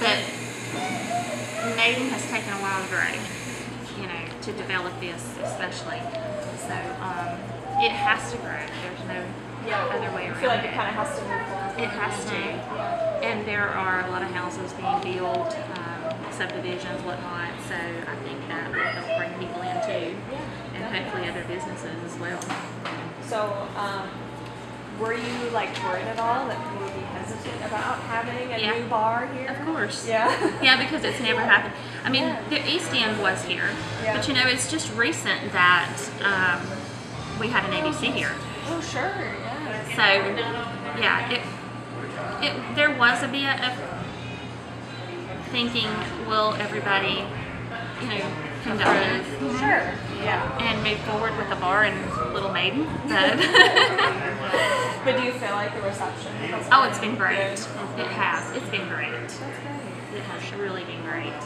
But Maiden has taken a while to grow, you know, to develop this especially. So um, it has to grow. There's no other way around. I feel like it. it kind of has to move forward. It has to. And there are a lot of houses being built, um, subdivisions, whatnot. So I think that will help bring people in too, and hopefully other businesses as well. So, um, were you like worried at all that you would be hesitant about having a Yeah. new bar here? Of course. Yeah. Yeah, because it's never happened. I mean, Yeah. the East End was here, Yeah. but you know, it's just recent that um, we had an ABC here. Oh, sure. Yeah. So, yeah, it, it there was a bit of thinking, will everybody, you know, conduct Sure. Yeah. and move forward with the bar in Little Maiden? But But do you feel like the reception? Oh, it's been great. It has. It's been great. That's great. It has really been great.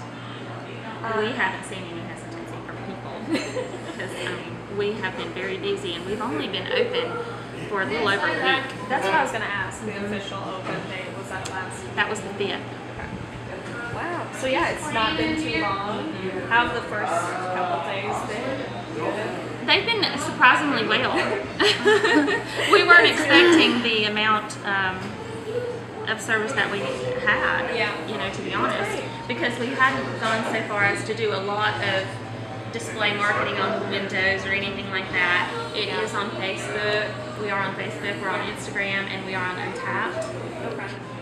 Um, we haven't seen any hesitancy from people because I mean, we have been very busy and we've only been open for a little over a week. That's what I was gonna ask. The official open date was that last. That was the fifth. Wow. So yeah, it's not been too long. How have the first couple days been? They've been surprisingly well. we weren't expecting the amount um, of service that we had. Yeah. You know, to be honest, because we hadn't gone so far as to do a lot of display marketing on the windows or anything like that. It is on Facebook. We are on Facebook. We're on Instagram, and we are on Untappd. Okay.